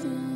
through.